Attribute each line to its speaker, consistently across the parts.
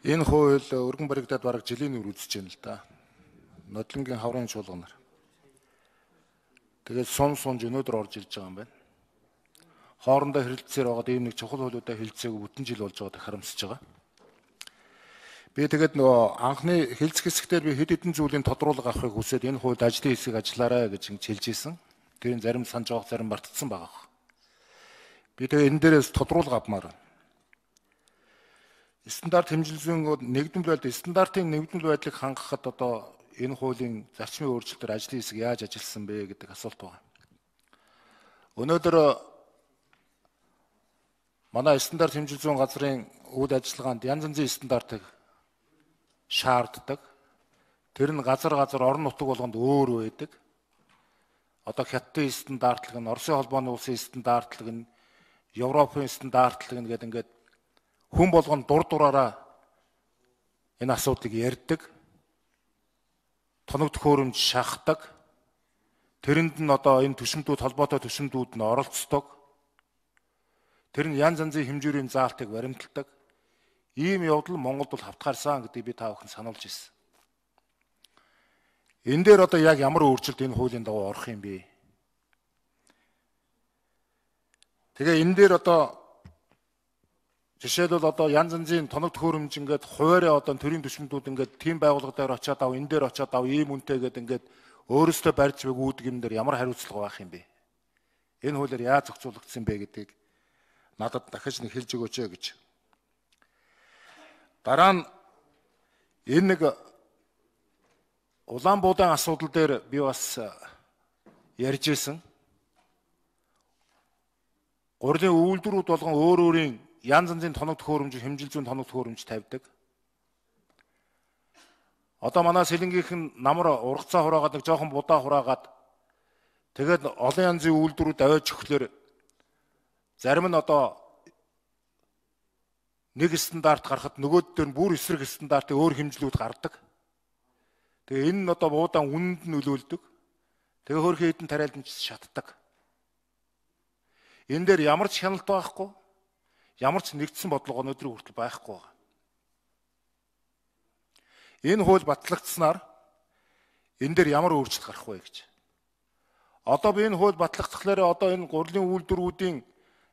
Speaker 1: Энэ хууль өргөн баригдаад бараг жилийн үр үзэж байна л да. Нодлонгийн хаврын чуулганаар. Тэгээд сун сунж өнөөдөр орж ирж байгаа юм байна. Хоорондоо хэрэлцээр байгаад ийм нэг чухал хуулиудаа хилцээг бүтэн жил болж байгааг харамсаж байгаа. Би тэгээд нөгөө анхны хилцэх хэсэгтэр би хэд хэдэн зүйлийн тодруулга авахыг хүсээд энэ хуульд ажлын хэсэг ажиллаарай гэж ингэж хэлж исэн. Тэрийн зарим санаж байгаа зарим мартцсан байгаа. Би тэгээ энэ дээрээс тодруулга авмаар байна стандарт хэмжилзүүн нэгдмэл байдал стандартын нэгдмэл байдлыг хангахад одоо энэ хуулийн зарчмын өөрчлөлтөөр ажлын хэсэг яаж ажилласан бэ гэдэг асуулт байна. Өнөөдөр манай стандарт хэмжилзүүн газрын үйл ажиллагаанд янз янзын стандартыг шаарддаг. Тэр нь газар газар орон нутаг болгонд өөр байдаг. Одоо хятадын стандартлаг нь, Оросын холбооны улсын стандартлаг нь, Европын стандартлаг нь гэдэг ингээд хүн болгоно дур дураараа энэ асуудлыг ярьдаг. Тоног төхөөрөмж шахдаг. Тэрэнд нь одоо энэ төшөмдүүд холбоотой төшөмдүүд нь оролцдог. Тэр нь янз янзын хэмжүүрийн заалтыг баримталдаг. Ийм явдал Монголд бол хавтгаарсан гэдгийг би та бүхэн сануулж ирсэн. Энэ дээр одоо яг ямар өөрчлөлт энэ хуулийн дагуу орох юм бэ? Тэгээ энэ дээр одоо Жишээлбэл одоо янз янзын тоног төхөөрөмж ингээд хуваараа одоо төрийн төшмөдүүд ингээд тийм байгууллага дээр очиад ав энэ дээр очиад ав ийм үнэтэй гэдэг ингээд өөрөөсөө барьж байг үүдг юм дээр ямар хариуцлага байх юм бэ? Энэ хуулиар яаж зохицуулагдсан бэ гэдгийг надад дахиж нэг хэлж өгөөч гэж. Дараа нь энэ нэг улаан буудаан асуудал дээр би бас ярьж исэн. Гурилын үйлдвэрүүд болгон өөр өөрийн янз янзын тоног төхөөрөмж, хэмжил зүйн тоног төхөөрөмж тавьдаг. Одоо манай сэлэнгийнх нь намар ургацаа хураагаад нэг жоохон будаа хураагаад тэгээд олон янзын үйлдвэрүүд аваач өгөхлөөр зарим нь одоо нэг стандарт гарахад нөгөөд дээр нь бүр эсрэг стандартын өөр хэмжлүүд гардаг. Тэгээ энэ нь одоо буудаан үнэнд нь нөлөөлдөг. Тэгээ хөрхөн хэдэн тариалан шатдаг. Энэ дээр ямар ч хяналт байхгүй ямар ч нэгдсэн бодлого өнөөдрийн хүртэл байхгүй байгаа. Энэ хууль батлагдсанаар энэ дээр ямар өөрчлөлт гарах вэ гэж. Одоо би энэ хууль батлагдсахлаараа одоо энэ гурилын үйлдвэрүүдийн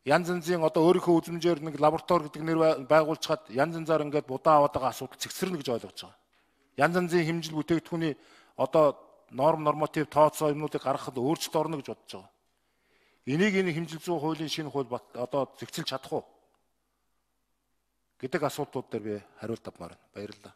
Speaker 1: янз янзын одоо өөрийнхөө үзмжээр нэг лаборатори гэдэг нэр байгуулчихад янз янзаар ингээд будаа аваад байгаа асуудал цэгцэрнэ гэж ойлгож байгаа. Янз янзын хэмжил бүтээгдэхүүний одоо норм норматив тооцоо юмнуудыг гаргахад өөрчлөлт орно гэж бодож байгаа. Энийг энэ хэмжил зүйн хуулийн шинэ хууль одоо зэгцэлж чадах уу? Гэдэг асуултууд дээр би хариулт авмаар байна. Баярлалаа.